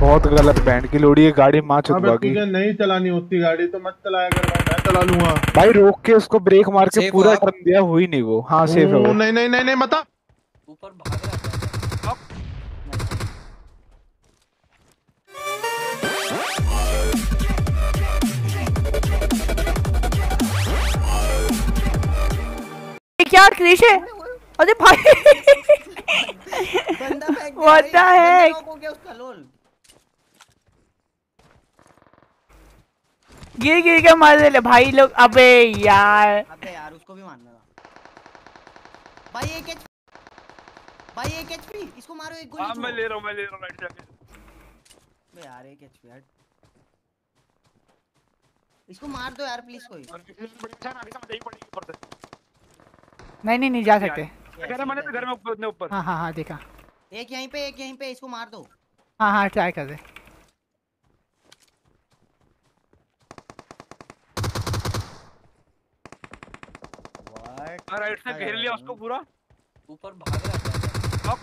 बहुत गलत बैंड की लोड़ी है गाड़ी माँ अबे चुदवा नहीं चलानी होती गाड़ी तो मत चलाया कर भाई मैं चला लूँगा। भाई रोक के उसको ब्रेक मार के पूरा टर्न दिया हुई नहीं वो। हाँ सेफ़ है वो। नहीं नहीं नहीं नहीं मत। ऊपर भाग रहा क्या क्रिश है? अरे भाई। बंदा फेंक दिया What भाई, the बंदा heck? knock हो गया उसका लोल गिर गिर के मार दे भाई लोग अबे यार। अबे यार उसको भी मारना था भाई एक एच भाई एक एचपी इसको मारो एक गोली हाँ मैं ले रहा हूँ मैं ले रहा हूँ राइट जाके यार एक एचपी हट इसको मार दो यार प्लीज़ कोई। नहीं नहीं नहीं जा सकते। मैं कह मैंने तो घर में ऊपर ऊपर। हाँ हाँ हाँ देखा। एक यहीं पे एक यहीं पे इसको मार दो। हाँ हाँ ट्राई कर दे। हाँ, राइट से घेर लिया उसको पूरा। ऊपर भाग रहा था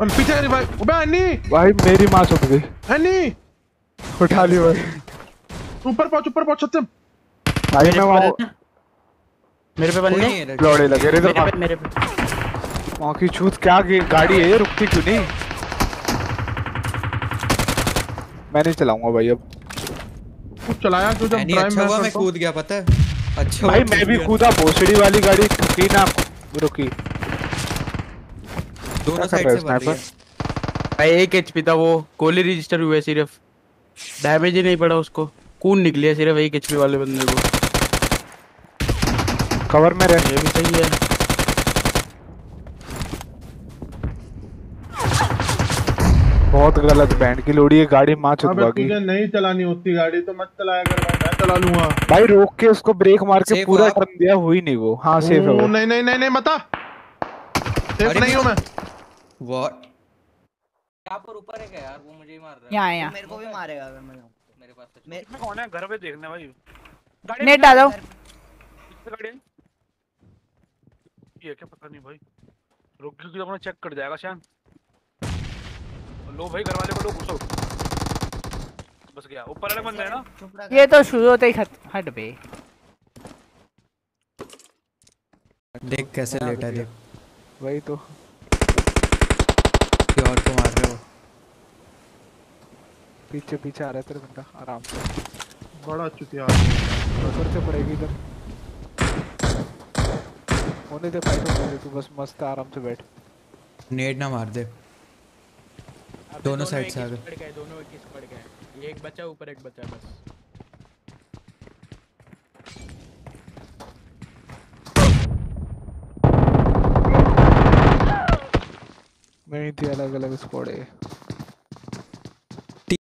और पीछे अरे भाई। अबे अन्नी भाई मेरी माँ चुद गई। अन्नी उठा ली भाई। ऊपर पहुँच ऊपर पहुँच छत भाई मैं वहाँ मेरे पे बनने नहीं? है लौड़े लगे रे मेरे मेरे पे। वहाँ की छूत क्या गी- गाड़ी है ये? रुकती क्यों नहीं? मैं नहीं चलाऊँगा भाई अब। कुछ चलाया जो जब ड्राइव अच्छा हुआ मैं कूद गया पता है? अच्छा भाई मैं भी कूदा भोसड़ी वाली गाड़ी ना रुकी। दोनों साइड से है स्नाइपर? भाई एक एचपी था वो गोली रजिस्टर हुए सिर्फ़। डैमेज ही नहीं पड़ा उसको। कून निकली है सिर्फ़ एक एचपी वाले बंदे को। कवर में रह। ये भी सही है। बहुत गलत बैंड की लोड़ी है गाड़ी माँ अबे चुदवा नहीं चलानी होती गाड़ी तो मत चलाया कर मैं चला लूँगा। भाई रोक के उसको ब्रेक मार के पूरा टर्न दिया हुई नहीं वो। हाँ सेफ़ है वो। नहीं नहीं नहीं नहीं मत आ। सेफ़ नहीं हूँ मैं। व्हाट यहाँ पर ऊपर है क्या यार? वो मुझे ही मार रहा है। यहाँ तो यहाँ। मेरे को भी मारेगा अगर मैं मेरे पास तो मैं इसमें कौन है? घर पे देखने भाई। गाड़ी नेट डालो। किससे गाड़ी? ये क्या पता नहीं भाई। रुक क्योंकि अपना चेक कर जाएगा शान। लो भाई घर वाले को लो घुसो। बस गया। ऊपर वाले बंदे है ना? ये तो शुरू होते ही खत हट बे। देख कैसे लेटा है देख। वही तो। और को मार रहे हो? पीछे पीछे आ रहा है तेरे बंदा आराम से। बड़ा चुतिया ऊपर से पड़ेगी इधर। होने दे फाइट होने दे तू बस मस्त आराम से बैठ। नेट ना मार दे। दोनों साइड से आ गए गए दोनों एक पड़ गए ये एक बचा ऊपर एक बचा बस। नहीं थी अलग अलग स्क्वाड है